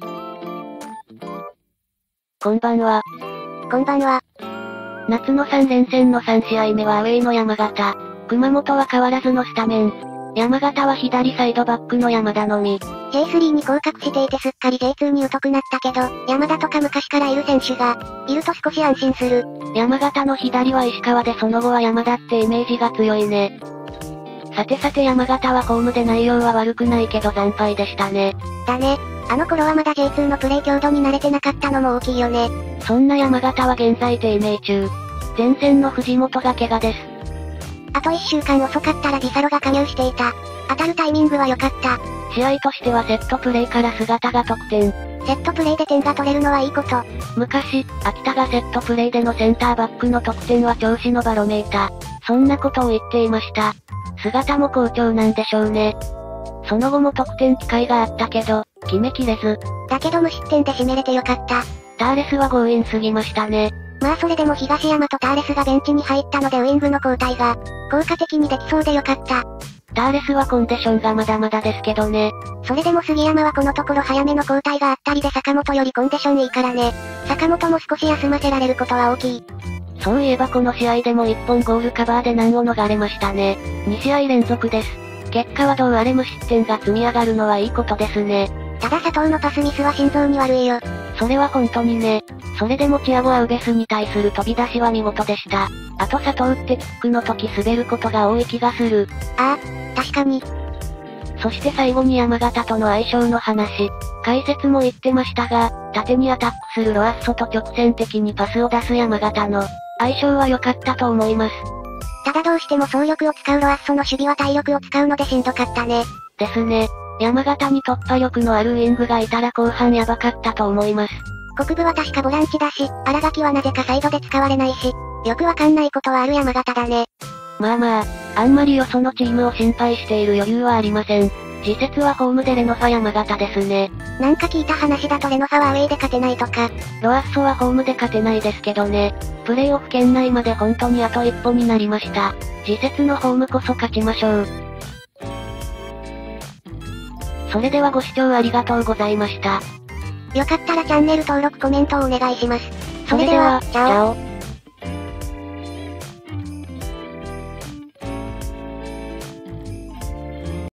こんばんは。こんばんは。夏の3連戦の3試合目はアウェイの山形。熊本は変わらずのスタメン。山形は左サイドバックの山田のみ。J3 に降格していてすっかり J2 に疎くなったけど、山田とか昔からいる選手が、いると少し安心する。山形の左は石川でその後は山田ってイメージが強いね。さてさて山形はホームで内容は悪くないけど惨敗でしたね。だね。あの頃はまだ J2 のプレイ強度に慣れてなかったのも大きいよね。そんな山形は現在低迷中。前線の藤本が怪我です。あと1週間遅かったらビサロが加入していた。当たるタイミングは良かった。試合としてはセットプレイから姿が得点。セットプレイで点が取れるのはいいこと。昔、秋田がセットプレイでのセンターバックの得点は調子のバロメーター。そんなことを言っていました。姿も好調なんでしょうね。その後も得点機会があったけど、決めきれず。だけど無失点で締めれてよかった。ターレスは強引すぎましたね。まあそれでも東山とターレスがベンチに入ったのでウイングの交代が、効果的にできそうでよかった。ターレスはコンディションがまだまだですけどね。それでも杉山はこのところ早めの交代があったりで坂本よりコンディションいいからね。坂本も少し休ませられることは大きい。そういえばこの試合でも1本ゴールカバーで難を逃れましたね。2試合連続です。結果はどうあれ無失点が積み上がるのはいいことですね。ただ佐藤のパスミスは心臓に悪いよ。それは本当にね。それでもチアゴ・アウベスに対する飛び出しは見事でした。あと佐藤ってキックの時滑ることが多い気がする。ああ、確かに。そして最後に山形との相性の話。解説も言ってましたが、縦にアタックするロアッソと直線的にパスを出す山形の相性は良かったと思います。ただどうしても総力を使うロアッソの守備は体力を使うのでしんどかったね。ですね。山形に突破力のあるウイングがいたら後半やばかったと思います。国部は確かボランチだし、荒垣はなぜかサイドで使われないし、よくわかんないことはある山形だね。まあまあ、あんまりよそのチームを心配している余裕はありません。次節はホームでレノファ山形ですね。なんか聞いた話だとレノファはアウェイで勝てないとか。ロアッソはホームで勝てないですけどね。プレイオフ圏内まで本当にあと一歩になりました。次節のホームこそ勝ちましょう。それではご視聴ありがとうございました。よかったらチャンネル登録コメントをお願いします。それでは、チャオ。